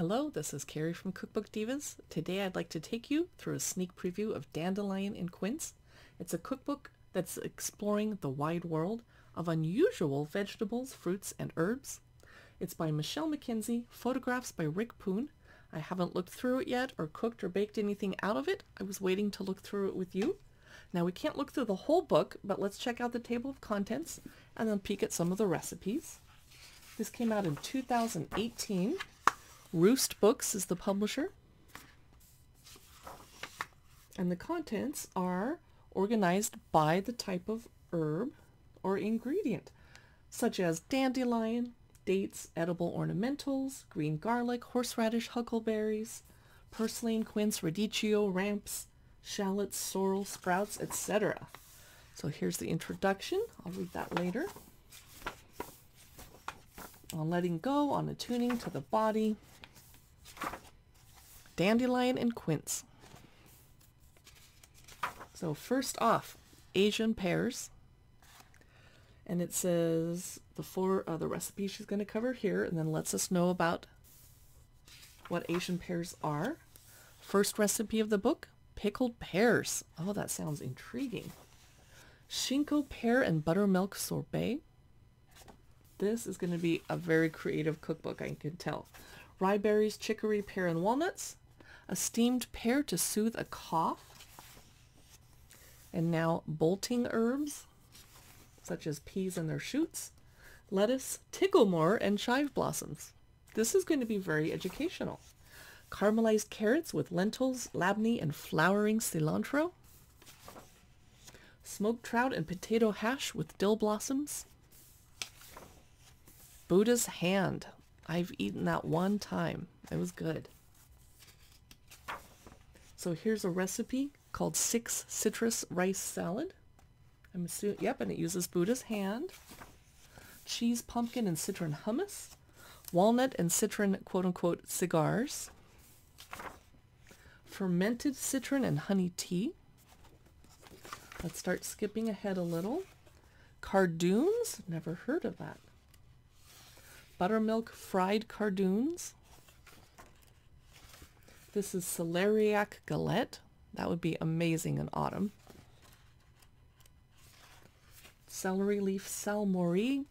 Hello, this is Carrie from Cookbook Divas. Today I'd like to take you through a sneak preview of Dandelion and Quince. It's a cookbook that's exploring the wide world of unusual vegetables, fruits, and herbs. It's by Michelle McKenzie, photographs by Rick Poon. I haven't looked through it yet or cooked or baked anything out of it. I was waiting to look through it with you. Now we can't look through the whole book, but let's check out the table of contents and then peek at some of the recipes. This came out in 2018. Roost Books is the publisher. And the contents are organized by the type of herb or ingredient, such as dandelion, dates, edible ornamentals, green garlic, horseradish, huckleberries, purslane, quince, radicchio, ramps, shallots, sorrel, sprouts, etc. So here's the introduction. I'll read that later. On letting go, on attuning to the body, dandelion and quince. So first off, Asian pears. And it says the four uh, the recipe she's going to cover here and then lets us know about what Asian pears are. First recipe of the book, pickled pears. Oh, that sounds intriguing. Shinko pear and buttermilk sorbet. This is going to be a very creative cookbook, I can tell. Rye berries, chicory, pear, and walnuts a steamed pear to soothe a cough, and now bolting herbs, such as peas and their shoots, lettuce, ticklemore, and chive blossoms. This is going to be very educational. Caramelized carrots with lentils, labneh, and flowering cilantro. Smoked trout and potato hash with dill blossoms. Buddha's hand. I've eaten that one time. It was good. So here's a recipe called Six Citrus Rice Salad. I'm assuming, yep, and it uses Buddha's hand. Cheese, pumpkin, and citron hummus. Walnut and citron quote-unquote cigars. Fermented citron and honey tea. Let's start skipping ahead a little. Cardoons, never heard of that. Buttermilk fried cardoons. This is celeriac galette. That would be amazing in autumn. Celery leaf salmori.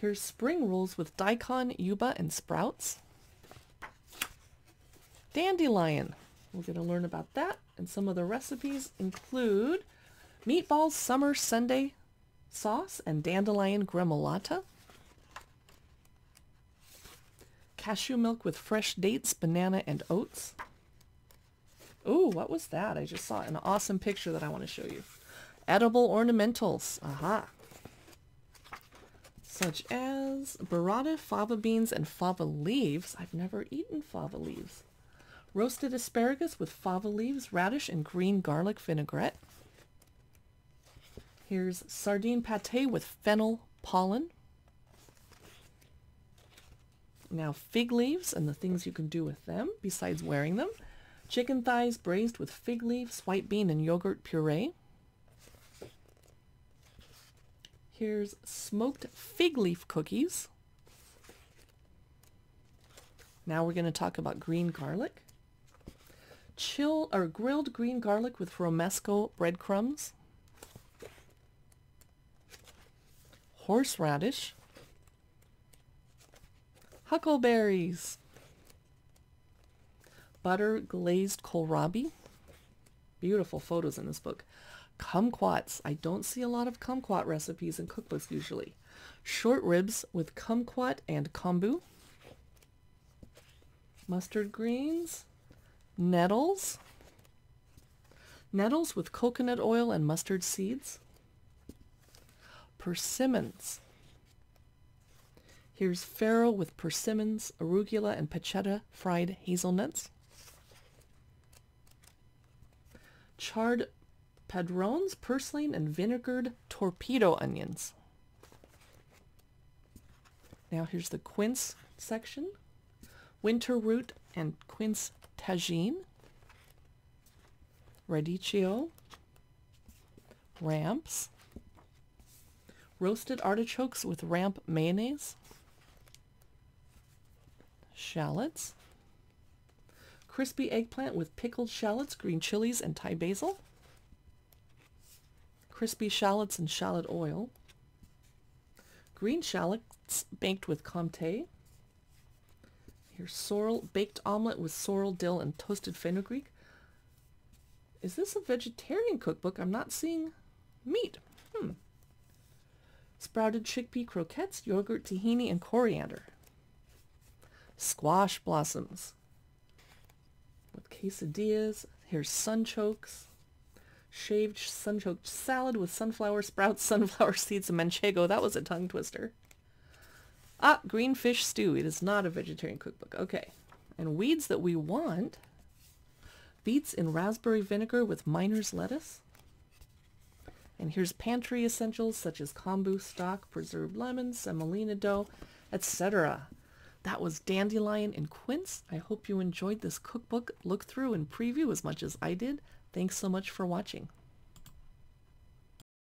Here's spring rolls with daikon, yuba, and sprouts. Dandelion. We're going to learn about that. And some of the recipes include meatballs summer Sunday sauce and dandelion gremolata. Cashew milk with fresh dates, banana, and oats. Ooh, what was that? I just saw an awesome picture that I want to show you. Edible ornamentals. Aha. Such as burrata, fava beans, and fava leaves. I've never eaten fava leaves. Roasted asparagus with fava leaves, radish, and green garlic vinaigrette. Here's sardine pate with fennel pollen. Now fig leaves and the things you can do with them besides wearing them. Chicken thighs braised with fig leaves, white bean, and yogurt puree. Here's smoked fig leaf cookies. Now we're going to talk about green garlic. Chill or grilled green garlic with romesco breadcrumbs. Horseradish huckleberries, butter glazed kohlrabi. Beautiful photos in this book. Kumquats. I don't see a lot of kumquat recipes in cookbooks usually. Short ribs with kumquat and kombu. Mustard greens. Nettles. Nettles with coconut oil and mustard seeds. Persimmons. Here's farro with persimmons, arugula, and pancetta fried hazelnuts. Charred padrones, purslane, and vinegared torpedo onions. Now here's the quince section. Winter root and quince tagine. Radicchio. Ramps. roasted artichokes with ramp mayonnaise, shallots, crispy eggplant with pickled shallots, green chilies, and Thai basil, crispy shallots and shallot oil, green shallots baked with comté, here's sorrel baked omelet with sorrel, dill, and toasted fenugreek. Is this a vegetarian cookbook? I'm not seeing meat. Hmm. Sprouted chickpea croquettes, yogurt, tahini, and coriander. Squash blossoms with quesadillas. Here's sunchokes. Shaved sunchoke salad with sunflower sprouts, sunflower seeds, and manchego. That was a tongue twister. Ah, green fish stew. It is not a vegetarian cookbook. Okay. And weeds that we want. Beets in raspberry vinegar with miner's lettuce. And here's pantry essentials such as kombu stock, preserved lemons, semolina dough, etc. That was Dandelion and Quince. I hope you enjoyed this cookbook look through and preview as much as I did. Thanks so much for watching.